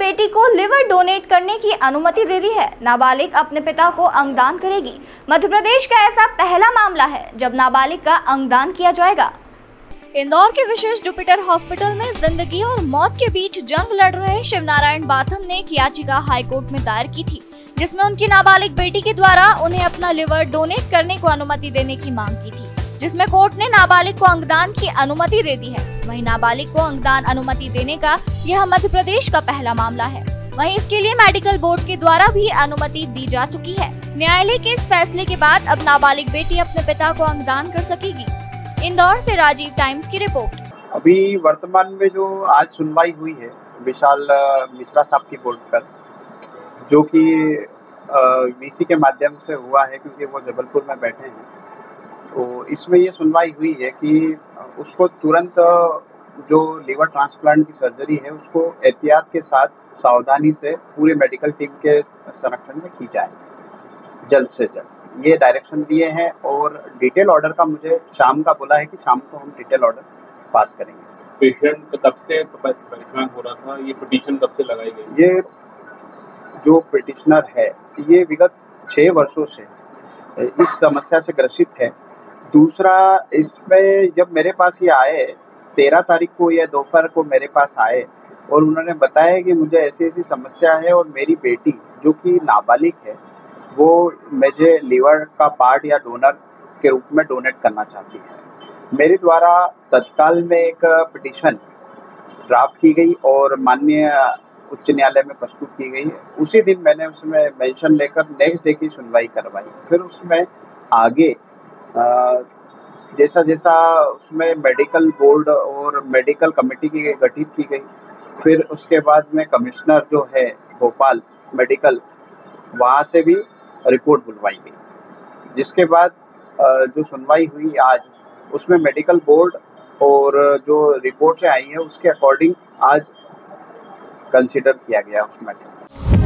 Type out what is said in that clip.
बेटी को liver donate करने की अनुमति दे दी है। नाबालिग अपने पिता को अंगदान करेगी। मध्य प्रदेश का ऐसा पहला मामला है, जब नाबालिग का अंगदान किया जाएगा। इंदौर के विशेष जुपिटर हॉस्पिटल में ज़िंदगी और मौत के बीच जंग लड़ रहे शिवनारायण बाथम ने एक याचिका हाईकोर्ट में दायर की थी। जिसमें उनकी नाबालिग बेटी के द्वारा उन्हें अपना लिवर डोनेट करने को अनुमति देने की मांग की थी, जिसमें कोर्ट ने नाबालिग को अंगदान की अनुमति दे दी है। वहीं नाबालिग को अंगदान अनुमति देने का यह मध्य प्रदेश का पहला मामला है। वहीं इसके लिए मेडिकल बोर्ड के द्वारा भी अनुमति दी जा चुकी है। न्यायालय के इस फैसले के बाद अब नाबालिग बेटी अपने पिता को अंगदान कर सकेगी। इंदौर से राजीव टाइम्स की रिपोर्ट। अभी वर्तमान में जो आज सुनवाई हुई है, विशाल, मिश्रा साहब की बोर्ड पर जो कि वीसी के माध्यम से हुआ है क्योंकि वो जबलपुर में बैठे हैं। तो इसमें ये सुनवाई हुई है कि उसको तुरंत जो लीवर ट्रांसप्लांट की सर्जरी है उसको एहतियात के साथ सावधानी से पूरे मेडिकल टीम के संरक्षण में की जाए जल्द से जल्द। ये डायरेक्शन दिए हैं और डिटेल ऑर्डर का मुझे शाम का बोला है कि शाम को हम डिटेल ऑर्डर पास करेंगे। पेशेंट कब से परेशान हो रहा था ये पिटीशन कब से लगाई गई? ये जो पिटिशनर है, ये विगत छः वर्षों से इस समस्या से ग्रसित है। दूसरा, इसमें जब मेरे पास ये आए, तेरह तारीख को या दोपहर को मेरे पास आए, और उन्होंने बताया कि मुझे ऐसी ऐसी समस्या है और मेरी बेटी, जो कि नाबालिग है, वो मुझे लीवर का पार्ट या डोनर के रूप में डोनेट करना चाहती है। मेरे द्वारा तत्काल में एक पिटिशन ड्राफ्ट की गई और माननीय उच्च न्यायालय में प्रस्तुत की गई है। उसी दिन मैंने उसमें मेंशन लेकर नेक्स्ट डे की सुनवाई करवाई। फिर उसमें आगे जैसा जैसा उसमें मेडिकल बोर्ड और मेडिकल कमेटी की गठित की गई, फिर उसके बाद में कमिश्नर जो है, भोपाल मेडिकल वहाँ से भी रिपोर्ट बुलवाई गई। जिसके बाद जो सुनवाई हुई आज, उसमें मेडिकल बोर्ड और जो रिपोर्ट आई है, उसके अकॉर्डिंग आज कंसिडर किया गया उस मैटर